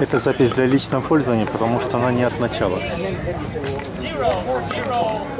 Это запись для личного пользования, потому что она не от начала. Zero, zero.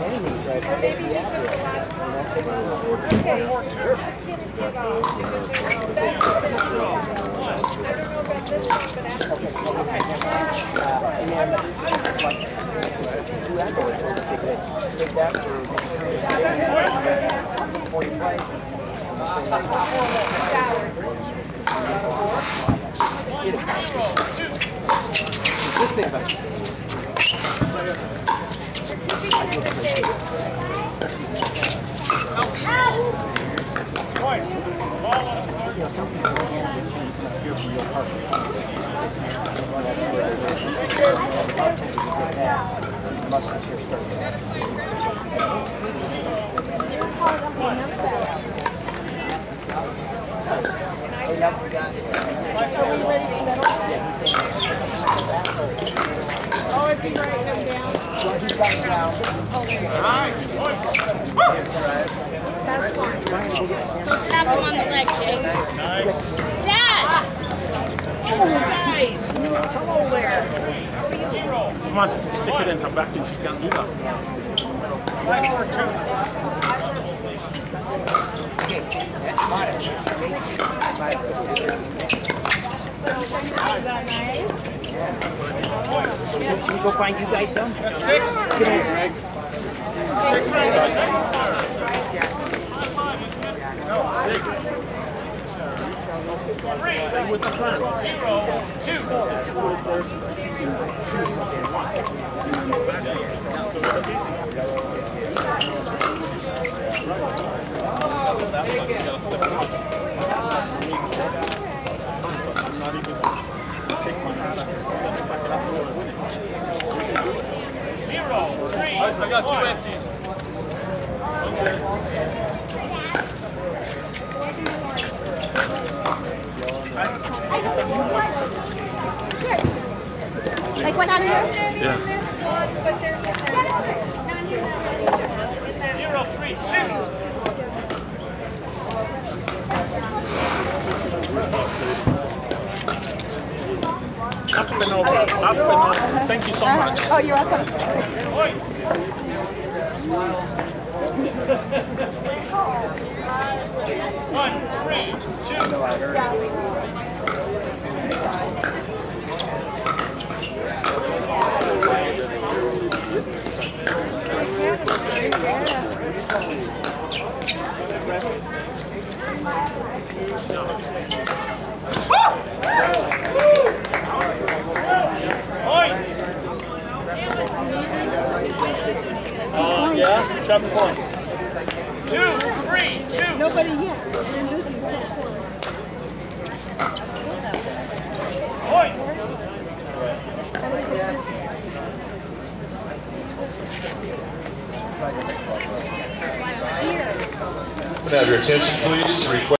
you anyways, right, if you take the average, and that's it. And then, like, do that or take that, take that for before you play. The good thing about Point. Ball on. you know, some people can't just kind of come up here from your park. That's where the muscles here start to Oh, is he writing them down? He's got it down. That's fine. Tap him on the leg, Jake. Dad! Oh, guys! Hello there. Come on, stick it in her back and she can't do that. Five, four, two. Should we go find you guys some? That's six. Six, right. Three. With the plan. Zero, two. that side, you gotta slip it off. I'm not even gonna take my hat off. I'm gonna suck it up. Zero, three, I got two one. empties. Like what happened? Yeah. Zero, three, two. Up and over. Up and over. Thank you so uh-huh. much. Oh, you're welcome. Seven point. Two, three, two. Nobody yet. We're losing six four. Oi. Could I have your attention, please? Request